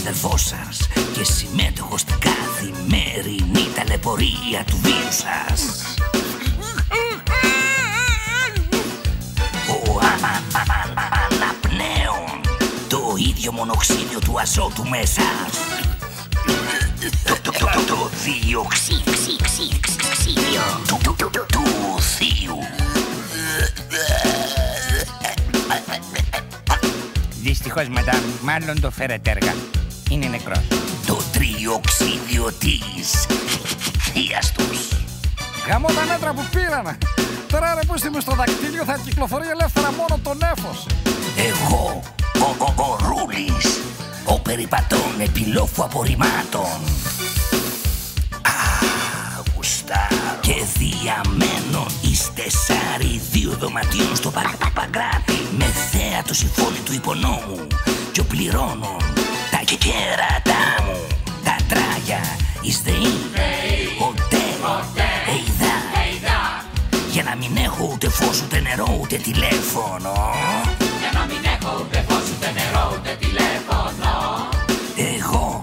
αδελφό σας και συμμέτοχο στην καθημερινή ταλαιπωρία του βίου σας. Ο αναπνέων το ίδιο μονοξίδιο του αζότου μέσα το, το, το, το, το διοξίδιο του, του, του, του θείου. Δυστυχώς, μαντάμ, μάλλον το φέρετε έργα. Είναι νεκρός. Το τριοξίδιο της θείας τους. Γαμώ τα μέτρα που πήρανε. Τώρα ρε που είμαι στο δακτύλιο θα κυκλοφορεί ελεύθερα μόνο το νέφος. Εγώ, ο, ο, ο Ρούλης, ο περιπατών επιλόφου απορριμμάτων. Α, γουστάρω. Και διαμένω εις τεσσάρι δύο δωματίων στο πα, πα, Παγκράτη με θέα το συμφώνη του υπονόμου και ο πληρώνων τα κέρατά μου τα τράγια εις δεή, οτέ, ειδά για να μην έχω ούτε φως ούτε νερό ούτε τηλέφωνο. Για να μην έχω ούτε φως ούτε νερό ούτε τηλέφωνο. Εγώ,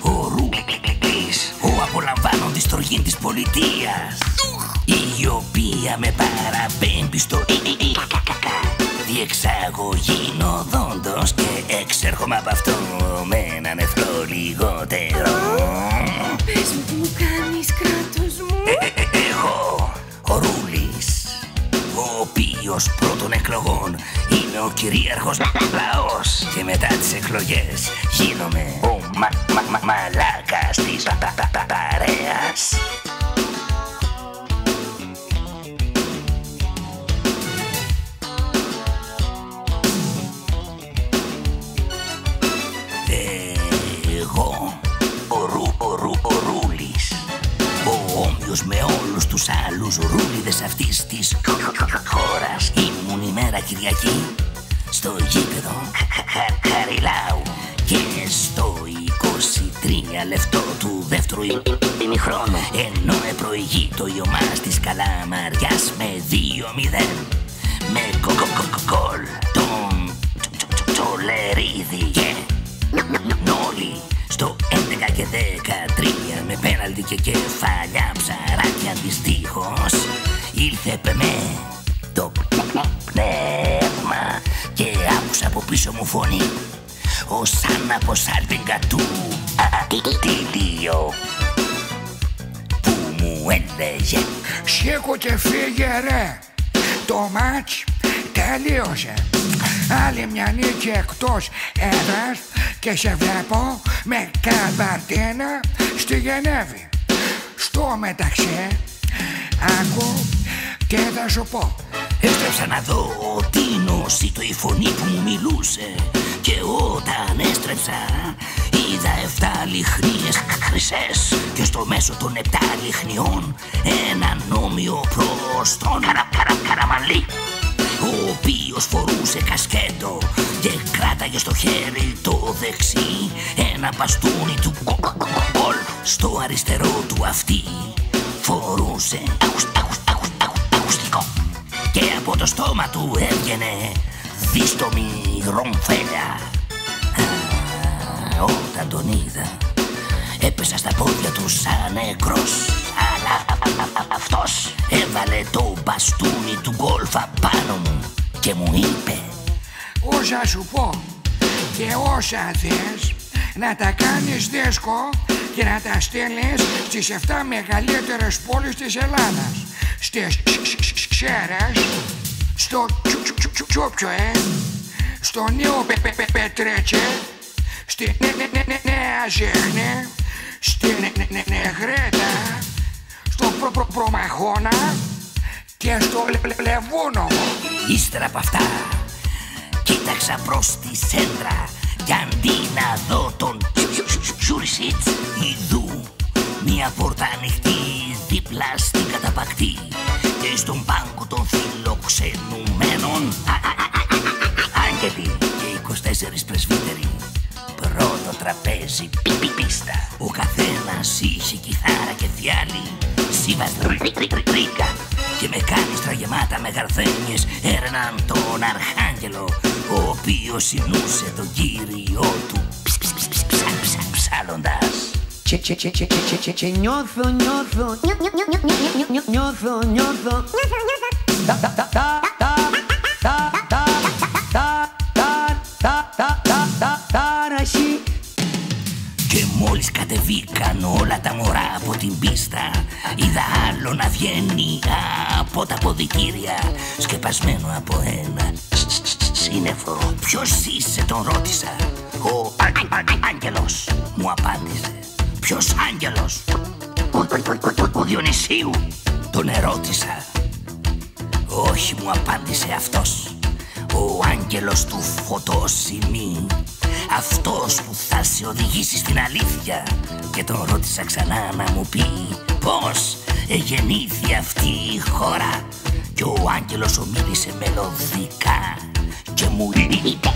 ο Ρούλης, ο απολαμβάνων της στοργήν της πολιτείας η οποία με παραπέμπει στο διεξαγωγή νοδόντος και έξερχομαι από αυτό με έναν εθνό λιγότερο. Πες μου τι μου κάνεις κράτος μου. Ε, ε, ε, Εγώ, ο Ρούλης, ο οποίος πρώτων εκλογών είναι ο κυρίαρχος λαός. Και μετά τις εκλογές γίνομαι ο μα, μα, μα, μαλάκας της πα, πα, πα, πα, παρέας. Τους άλλους ρούλιδες αυτής της χώρας ήμουν ημέρα Κυριακή στο γήπεδο Χαριλάου και στο 23 λεπτό του δεύτερου ημιχρόνου ενώ επροηγεί το ιωμάς της Καλαμαριάς με 2-0 με κοκοκοκοκολ τον Τσολερίδη και Νόλι στο 11 και 13 με πέναλτι και κεφαλιά ψαράκια αντιστοίχως ήλθε πεμέ το πνεύμα και άκουσα από πίσω μου φωνή ο σαν από σάλπιγγα του τίλιο που μου έλεγε Σήκω και φύγε ρε Το μάτς τελείωσε. Άλλη μια νίκη εκτός έδρας Και σε βλέπω με καμπαρτίνα στη Γενέβη. Στο μεταξύ Άκου και θα σου πω. Έστρεψα να δω τι νόσητο η φωνή που μου μιλούσε. Και όταν έστρεψα είδα εφτά λιχνίες χρυσές. Και στο μέσο των επτά λιχνιών ένα νόμιο προς τον καρα, καρα, καραμαλή. Ο οποίος φορούσε κασκέτο και κράταγε στο χέρι το δεξί. Ένα μπαστούνι του κοκοκοκολ στο αριστερό του αυτή φορούσε. Ακουσ, ακουσ, ακουσ, ακουσ, ακουστικό και από το στόμα του έβγαινε δίστομη ρομφέλια. Α, Όταν τον είδα έπεσα στα πόδια του σαν νεκρός αλλά α- α- α- αυτός έβαλε το μπαστούνι του γκολφ πάνω μου και μου είπε Όσα σου πω και όσα θες να τα κάνεις δίσκο και να τα στέλνεις στις 7 μεγαλύτερες πόλεις της Ελλάδας. Στις Ξέρες στο Τσου- Τσου- Τσου- Τσου- Τσούπιο ε στο Νέο Πε- Πε- Πε- Πετρέτσε στη Νε- Νε- Νε- Νε- Νέα Ζέχνη στη Νε- Νε- Νε- Νεγρέτα στο Προ- Προ- Προμαχώνα και στο Λε- Λε- Λεβούνο. Ύστερα από αυτά κοίταξα προς τη σέντρα και αντί να δω τον Σούρισιτς ειδού μια πόρτα ανοιχτή δίπλα στην καταπακτή και στον πάγκο των φιλοξενουμένων. Α- α- α- α- α- άγγελοι και 24 πρεσβύτεροι πρώτο τραπέζι πι, πι, πίστα. Ο καθένας είχε κιθάρα και φιάλι σύμβας τρίκα και με κάλυστρα γεμάτα μεγαρθένιες έρναν τον αρχάγγελο ο οποίος συνούσε τον Κύριό του ψ, ψ, ψ, ψάλλοντας Νιώθω, νιώθω, νιώθω, νιώθω Ταραχή και μόλις κατεβήκαν όλα τα μωρά από την πίστα Είδα άλλο να βγαίνει από τα ποδητήρια Σκεπασμένο από ένα σ- σ- σ- σύννεφο. Ποιος είσαι τον ρώτησα. Ο Α- Α- Α- Άγγελος μου απάντησε. Ποιος Άγγελος; Ο, ο, ο, ο, ο Διονυσίου Τον ερώτησα. Όχι μου απάντησε αυτός. Ο άγγελος του φωτόσημη Αυτός που θα σε οδηγήσει στην αλήθεια. Και τον ρώτησα ξανά να μου πει Πώς εγεννήθη αυτή η χώρα. Και ο άγγελος ομίλησε μελωδικά Και μου είπε